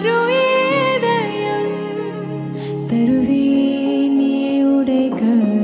उडे உடைகள்